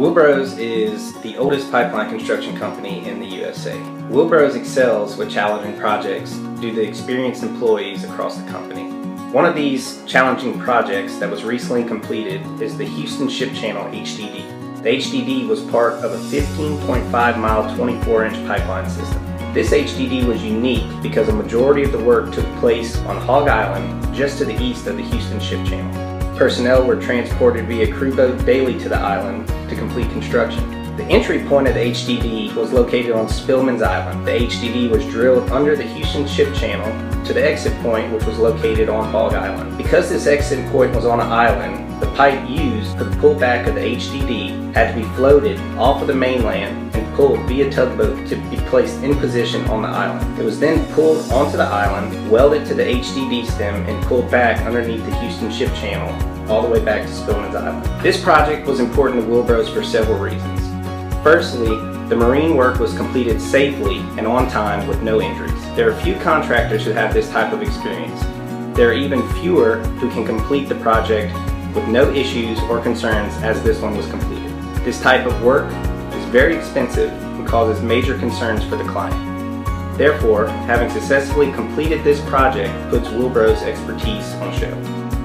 Willbros is the oldest pipeline construction company in the USA. Willbros excels with challenging projects due to experienced employees across the company. One of these challenging projects that was recently completed is the Houston Ship Channel HDD. The HDD was part of a 15.5 mile 24 inch pipeline system. This HDD was unique because a majority of the work took place on Hog Island just to the east of the Houston Ship Channel. Personnel were transported via crew boat daily to the island to complete construction. The entry point of the HDD was located on Spillman's Island. The HDD was drilled under the Houston Ship Channel to the exit point which was located on Hog Island. Because this exit point was on an island, the pipe used for the pullback of the HDD had to be floated off of the mainland and pulled via tugboat to be placed in position on the island. It was then pulled onto the island, welded to the HDD stem, and pulled back underneath the Houston Ship Channel all the way back to Spillman's Island. This project was important to Willbros for several reasons. Firstly, the marine work was completed safely and on time with no injuries. There are few contractors who have this type of experience. There are even fewer who can complete the project with no issues or concerns as this one was completed. This type of work very expensive and causes major concerns for the client. Therefore, having successfully completed this project puts Willbros' expertise on show.